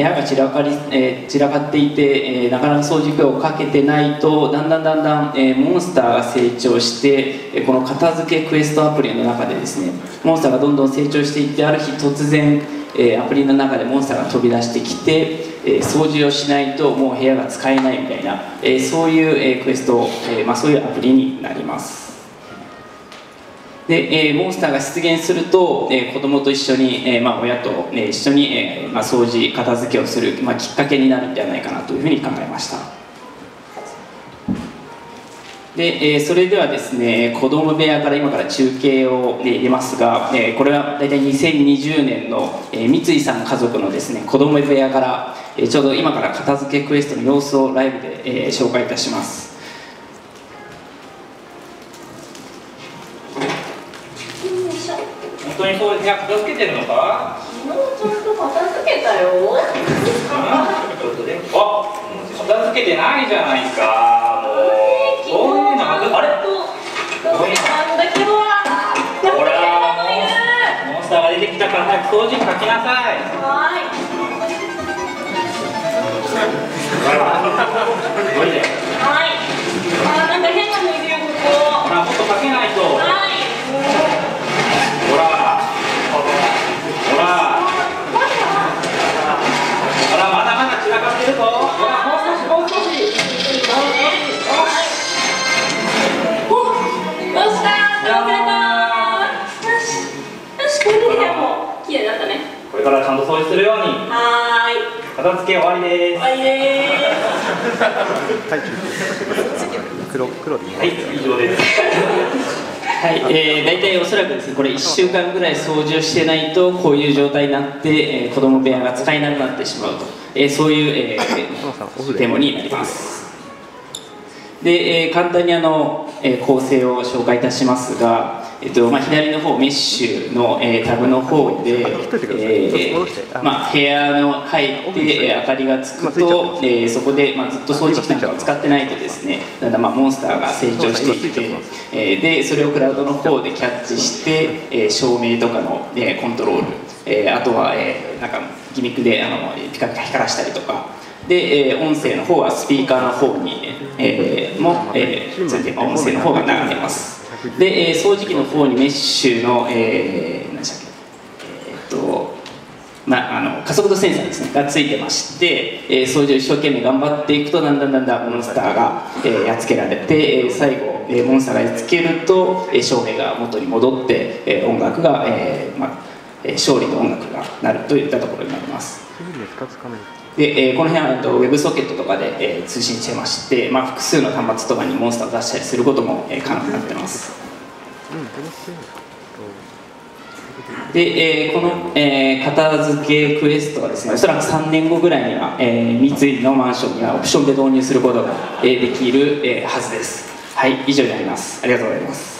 部屋が散らかり、えー、散らかっていて、えー、なかなか掃除機をかけてないとだんだんだんだん、えー、モンスターが成長して、えこの片付けクエストアプリの中でですねモンスターがどんどん成長していってある日突然、えアプリの中でモンスターが飛び出してきて、え掃除をしないともう部屋が使えないみたいな、えそういう、えクエスト、えまあ、そういうアプリになります。で、えー、モンスターが出現すると、えー、子供と一緒に、えーまあ、親と、ね、一緒に、えーまあ、掃除片付けをする、まあ、きっかけになるんじゃないかなというふうに考えました。で、えー、それではですね子供部屋から今から中継を、ね、入れますが、えー、これは大体2020年の、えー、三井さん家族のですね子供部屋から、えー、ちょうど今から片付けクエストの様子をライブで、えー、紹介いたします。当にそうや片付けてるのか？昨日ちゃんと片付けたよ。あ片付けてないじゃないかもう。そういうの？あれ？そうなんだけどほらモンスターが出てきたから早く掃除機かけなさい。はいこれからちゃんと掃除するように。はーい。片付け終わりです。終わりで黒黒でいい。はい以上です。はい、えー、大体おそらくですねこれ1週間ぐらい掃除をしてないとこういう状態になって、えー、子供部屋が使えなくなってしまうと、えー、そういう、えー、デモになります。で、えー、簡単にあの、えー、構成を紹介いたしますが、えっとまあ、左の方メッシュの、えー、タブの方で、えーまあ、部屋の入って、えー、明かりがつくと、えー、そこで、まあ、ずっと掃除機なんかを使ってないとですねだんだん、まあ、モンスターが成長していって、えー、でそれをクラウドの方でキャッチして、えー、照明とかの、えー、コントロール、えー、あとは、えー、なんかギミックであのピカピカ光らしたりとか。で、えー、音声の方はスピーカーの方に、えー、も、えー、ついて音声の方が流れますで、えー、掃除機の方にメッシュの、えー、何でしたっけえーっとまあ、あの加速度センサーですねがついてまして、えー、掃除を一生懸命頑張っていくとだんだんだんだんモンスターが、えー、やっつけられて、えー、最後、えー、モンスターがやっつけると、えー、照明が元に戻って、えー、音楽が、えーまあえー、勝利の音楽が鳴るといったところになります。で、えー、この辺は、えっと、ウェブソケットとかで、えー、通信してまして、まあ、複数の端末とかにモンスターを出したりすることも、えー、可能になってます。で、えー、この、えー、片付けクエストはですねおそらく3年後ぐらいには、えー、三井のマンションにはオプションで導入することが、えー、できる、えー、はずです。はい以上になります。ありがとうございます。